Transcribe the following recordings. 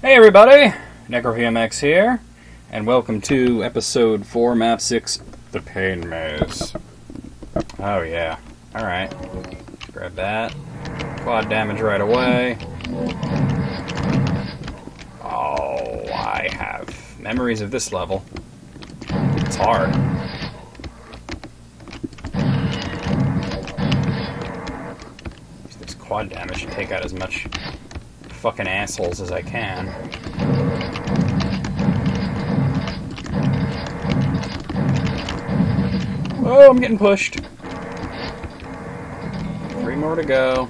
Hey everybody, NecroVMX here, and welcome to episode 4, map 6, The Pain Maze. Oh yeah, alright. Grab that. Quad damage right away. Oh, I have memories of this level. It's hard. Use this quad damage to take out as much fucking assholes as I can. Oh, I'm getting pushed. Three more to go.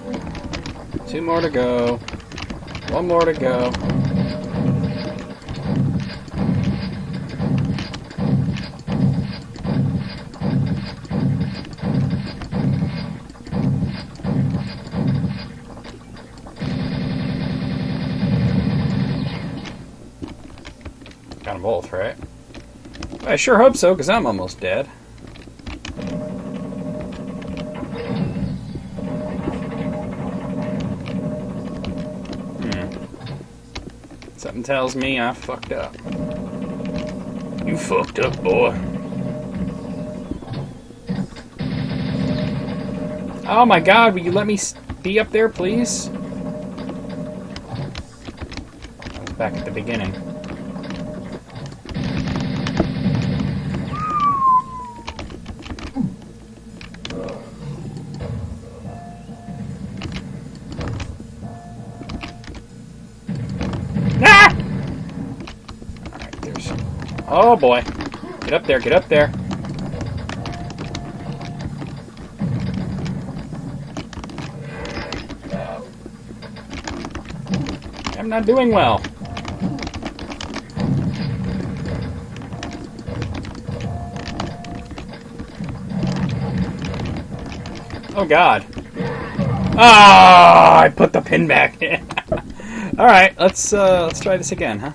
Two more to go. One more to go. Them both, right? I sure hope so, because I'm almost dead. Hmm. Something tells me I fucked up. You fucked up, boy. Oh my god, will you let me be up there, please? Back at the beginning. Oh boy. Get up there, get up there. I'm not doing well. Oh god. Ah, I put the pin back. All right, let's uh, let's try this again, huh?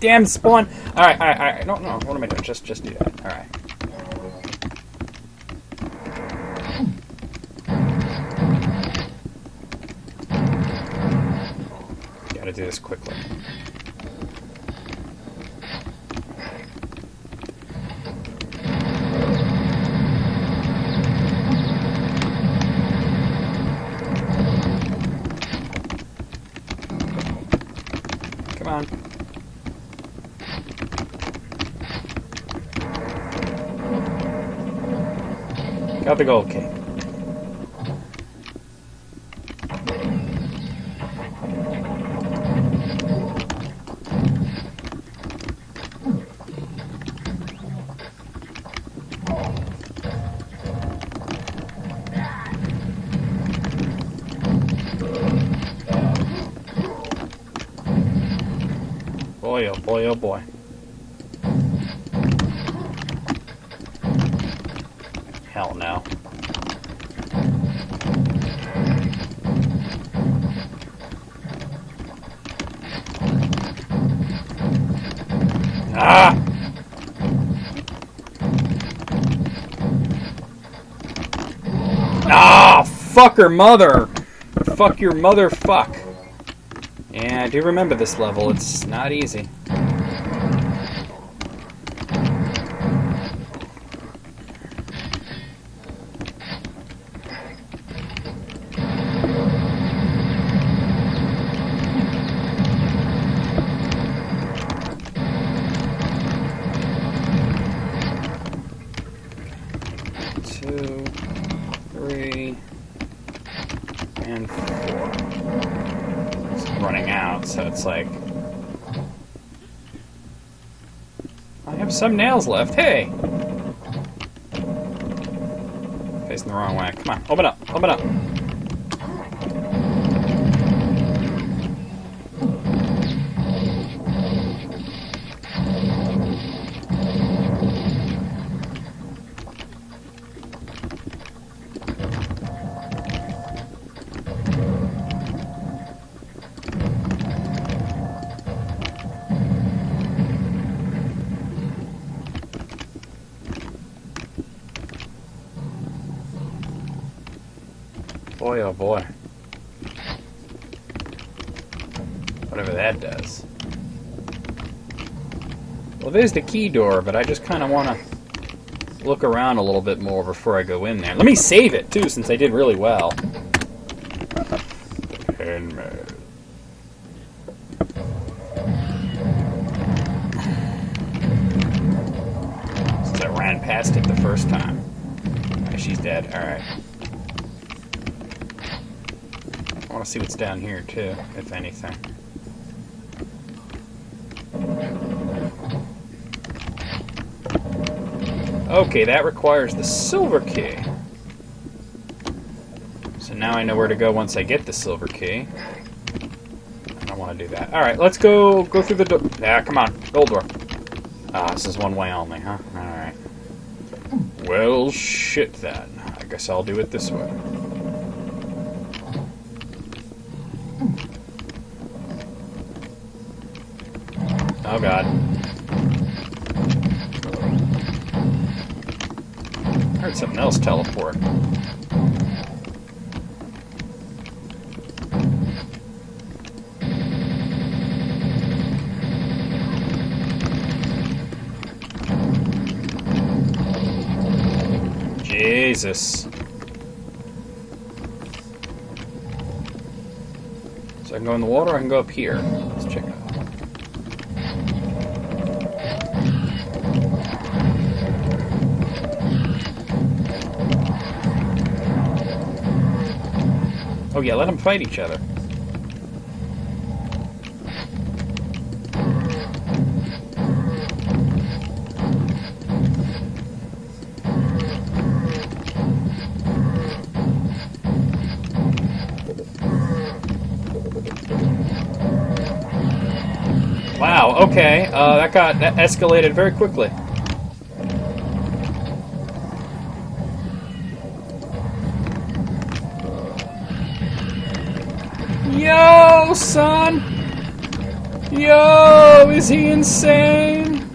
Damn spawn. All right, all right, all right. No, no. What am I doing? Just, just do that. All right. Gotta do this quickly. Got the gold key. Boy, oh boy, oh boy. Hell no. Ah! Fuck her mother! Fuck your mother, fuck. Yeah, I do remember this level. It's not easy. have some nails left. Hey! Facing the wrong way. Come on, open up, open up. Oh boy. Whatever that does. Well, there's the key door, but I just kind of want to look around a little bit more before I go in there. Let me save it, too, since I did really well. Since I ran past it the first time. Alright, she's dead. Alright. I want to see what's down here, too, if anything. Okay, that requires the silver key. So now I know where to go once I get the silver key. I don't want to do that. Alright, let's go go through the door. Ah, come on. Gold door. Ah, this is one way only, huh? Alright. Well, shit then. I guess I'll do it this way. Oh god. I Heard something else teleport. Jesus. So I can go in the water I can go up here. Oh yeah, let them fight each other. Wow, okay. Uh, that got that escalated very quickly. Yo, son! Yo, is he insane?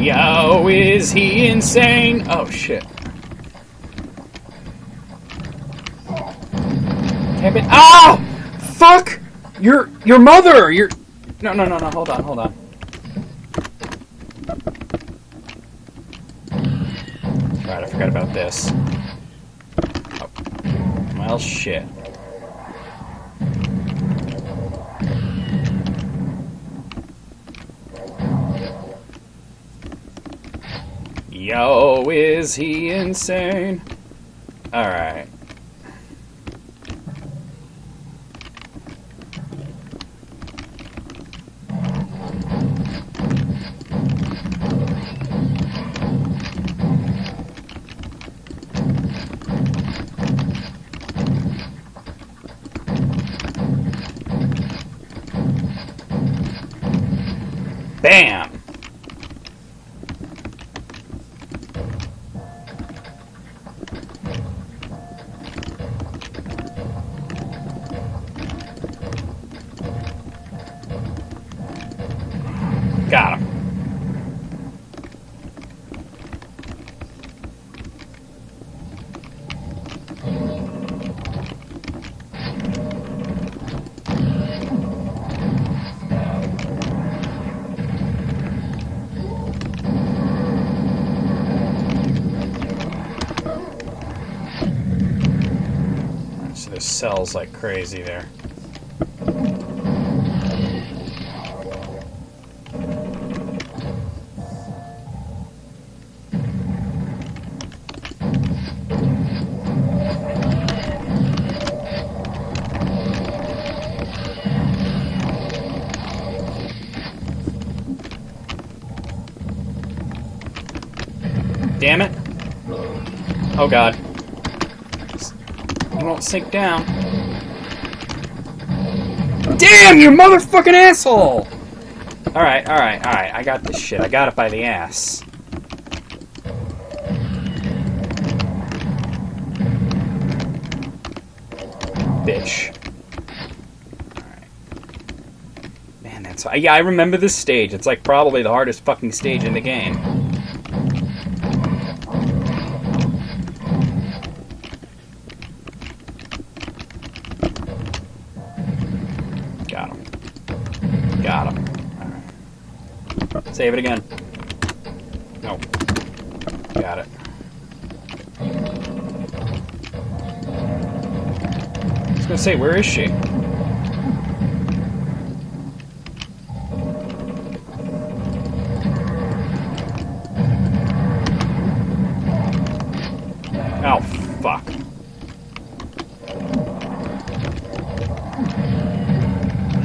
Yo, is he insane? Oh shit. Can't be- Ah! Fuck! Your your mother! Your No no no no hold on, hold on. Right, I forgot about this. Oh. Well, shit. Yo, is he insane? Alright. cells like crazy there. Damn it. Oh god. Won't sink down. Damn, you motherfucking asshole! Alright, alright, alright. I got this shit. I got it by the ass. Bitch. Alright. Man, that's... Yeah, I remember this stage. It's like probably the hardest fucking stage in the game. Save it again. No. Got it. I was gonna say, where is she? Oh, fuck.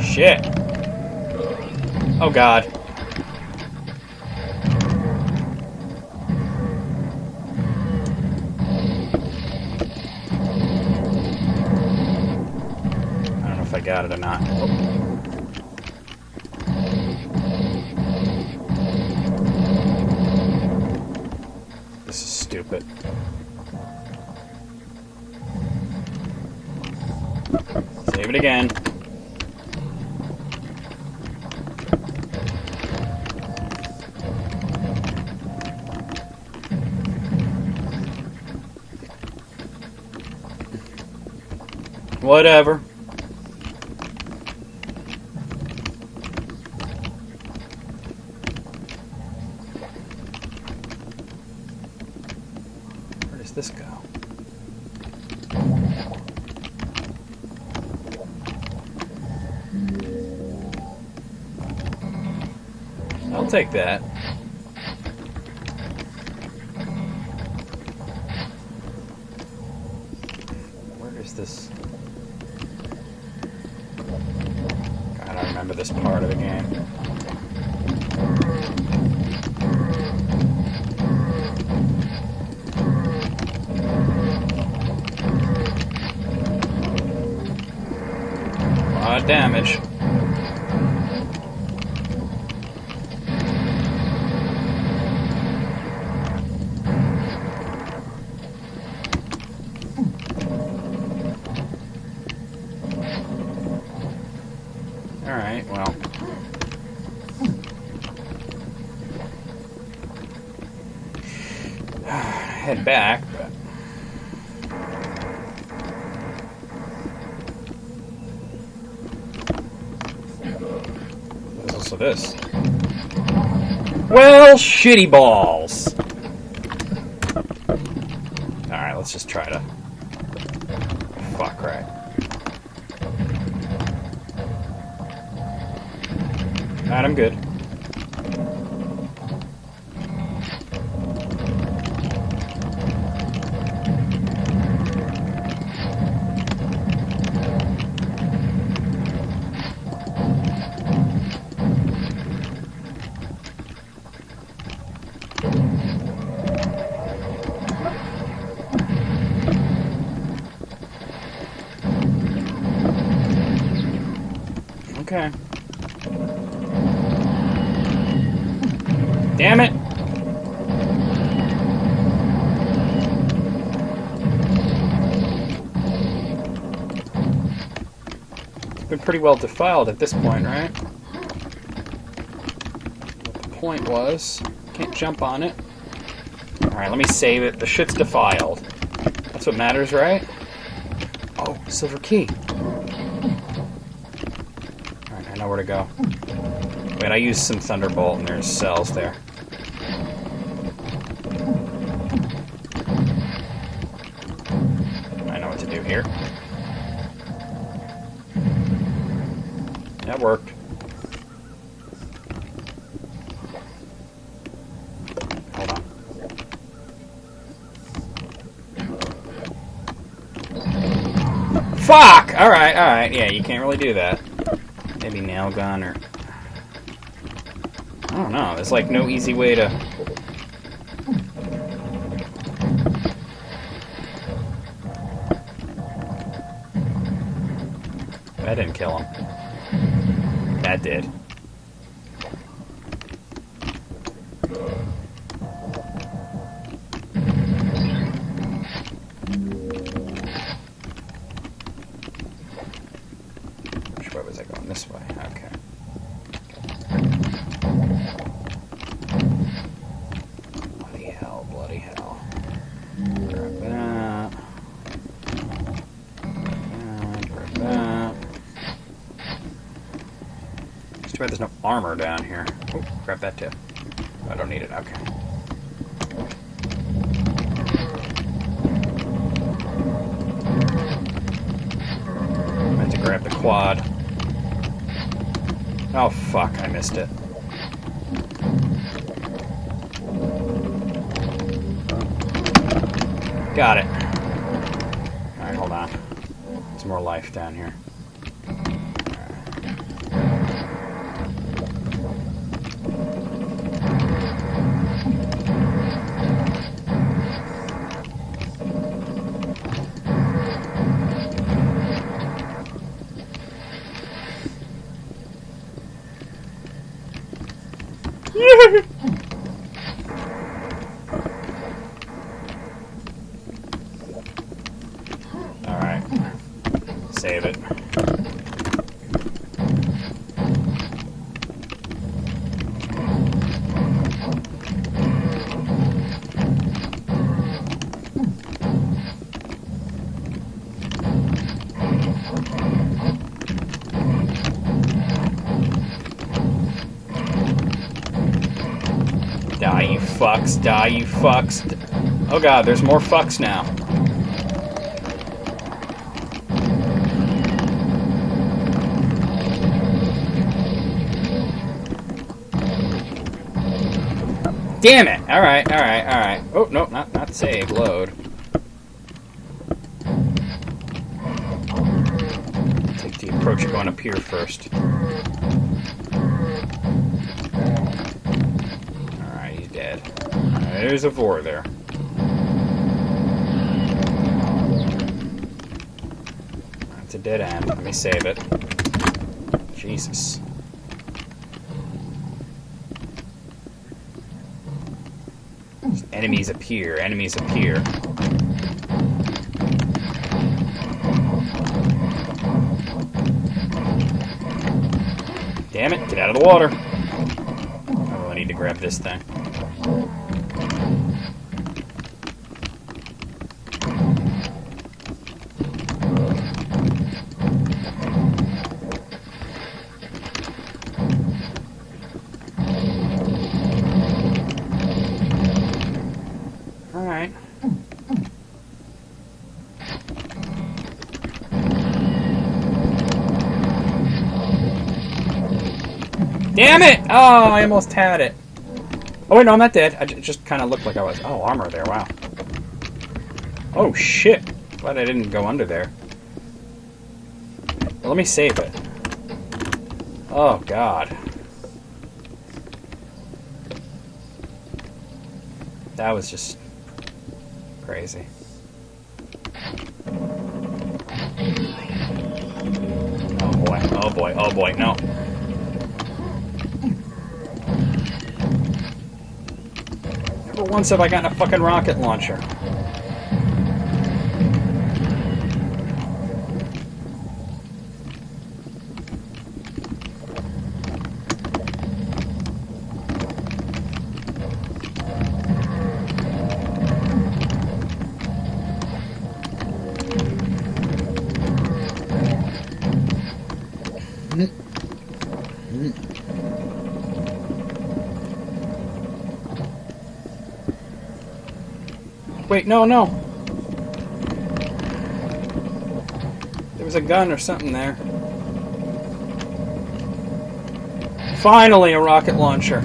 Shit. Oh god. Got it or not. This is stupid. Save it again. Whatever. Where does this go? I'll take that. Back, but. Also this. Well, shitty balls! Alright, let's just try to. Fuck, right. Alright, I'm good. Okay. Damn it! It's been pretty well defiled at this point, right? What the point was, can't jump on it. Alright, let me save it. The shit's defiled. That's what matters, right? Oh, silver key. Alright, I know where to go. Wait, I used some Thunderbolt and there's cells there. Fuck! Alright, alright. Yeah, you can't really do that. Maybe nail gun or... I don't know. There's like no easy way to... That didn't kill him. That did. Bad there's no armor down here. Oh, grab that too. I don't need it. Okay. I Meant to grab the quad. Oh fuck, I missed it. Got it. Alright, hold on. There's more life down here. Die, you fucks. Die, you fucks. Oh god, there's more fucks now. Damn it! Alright, alright, alright. Oh, no, not, not save, load. Take the approach of going up here first. Alright, he's dead. There's a Vore there. That's a dead end. Let me save it. Jesus. Enemies appear, enemies appear. Damn it, get out of the water. I need to grab this thing. Alright. Damn it! Oh, I almost had it. Oh wait, no, I'm not dead. I just kind of looked like I was. Oh, armor there. Wow. Oh shit! Glad I didn't go under there. Let me save it. Oh god. That was just crazy. Oh boy, oh boy, oh boy, no. Never once have I gotten a fucking rocket launcher. Wait, no, no. There was a gun or something there. Finally, a rocket launcher.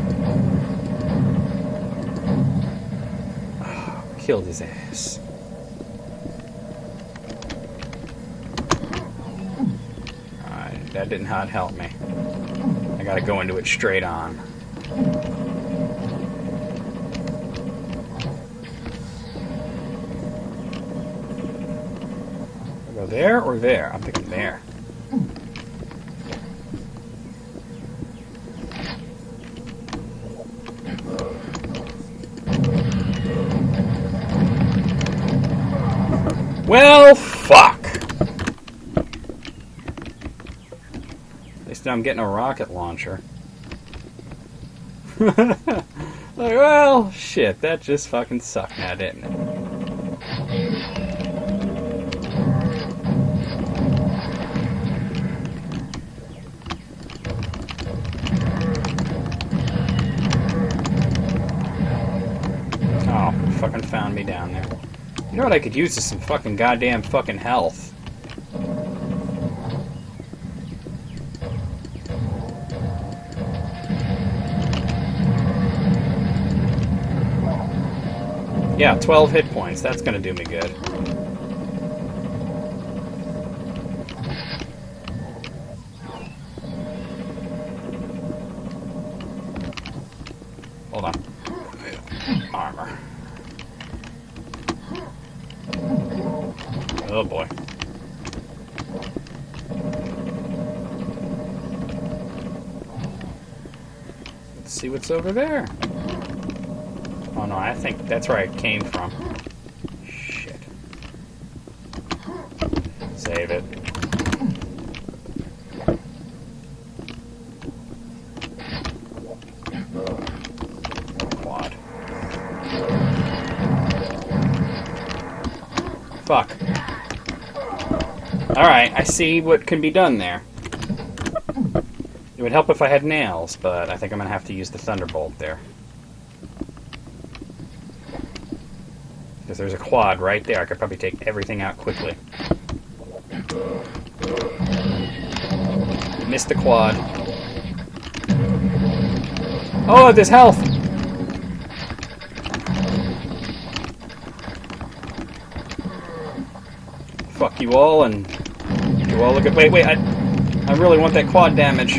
Ah, Killed his ass. Alright, that did not help me. I gotta go into it straight on. there or there? I'm picking there. Well, fuck! At least I'm getting a rocket launcher. like, well, shit, that just fucking sucked now, didn't it? Fucking found me down there. You know what I could use is some fucking goddamn fucking health. Yeah, 12 hit points. That's gonna do me good. Hold on. Armor. Oh boy. Let's see what's over there. Oh no, I think that's where I came from. Shit. Save it. Quad. Fuck. Alright, I see what can be done there. It would help if I had nails, but I think I'm gonna have to use the Thunderbolt there. Because there's a quad right there. I could probably take everything out quickly. Missed the quad. Oh, there's health! Fuck you all, and you all look at. Wait, wait, I, I really want that quad damage.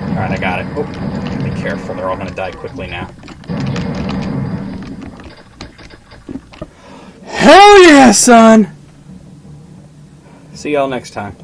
Alright, I got it. Oh, be careful, they're all gonna die quickly now. Hell yeah, son! See y'all next time.